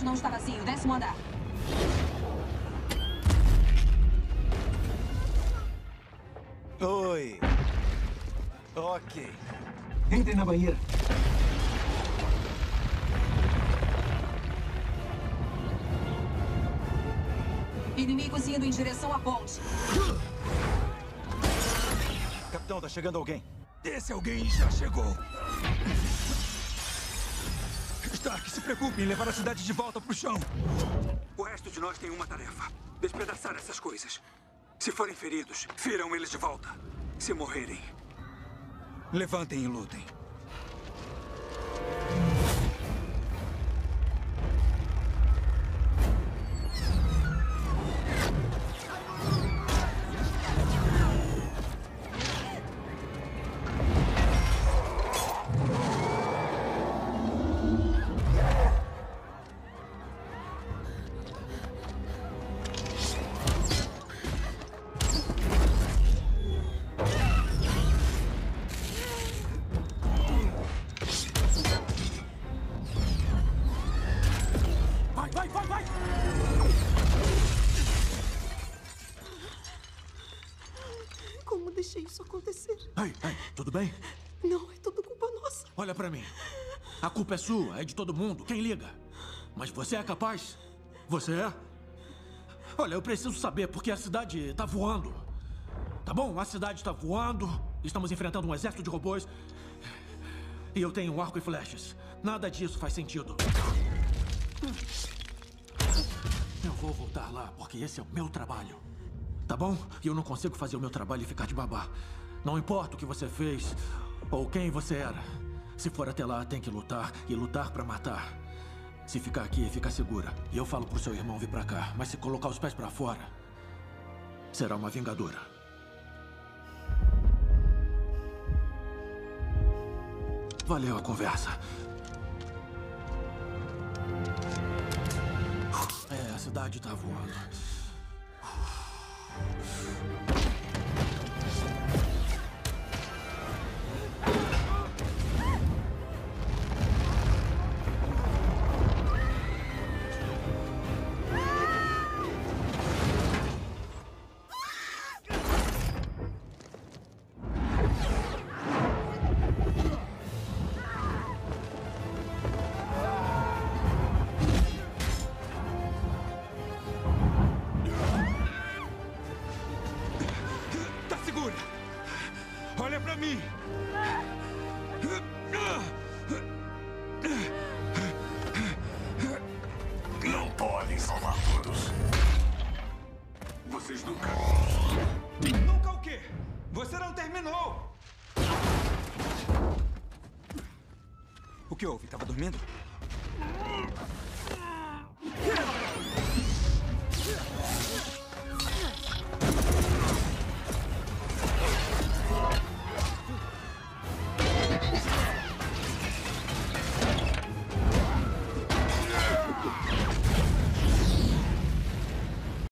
prédio não está vazio. Décimo andar. Oi. Ok. Entre na banheira. Inimigos indo em direção à ponte. Capitão, tá chegando alguém. Esse alguém já chegou. Stark, se preocupe em levar a cidade de volta pro chão. O resto de nós tem uma tarefa: despedaçar essas coisas. Se forem feridos, firam eles de volta. Se morrerem, levantem e lutem. Tudo bem? Não, é tudo culpa nossa. Olha pra mim. A culpa é sua, é de todo mundo. Quem liga? Mas você é capaz? Você é? Olha, eu preciso saber porque a cidade tá voando. Tá bom? A cidade tá voando. Estamos enfrentando um exército de robôs. E eu tenho um arco e flechas. Nada disso faz sentido. Eu vou voltar lá porque esse é o meu trabalho. Tá bom? E eu não consigo fazer o meu trabalho e ficar de babá. Não importa o que você fez ou quem você era. Se for até lá, tem que lutar e lutar pra matar. Se ficar aqui, fica segura. E eu falo pro seu irmão vir pra cá. Mas se colocar os pés pra fora, será uma vingadora. Valeu a conversa. É, a cidade tá voando. Olha pra mim! Não podem salvar todos. Vocês nunca. Nunca o quê? Você não terminou! O que houve? Tava dormindo?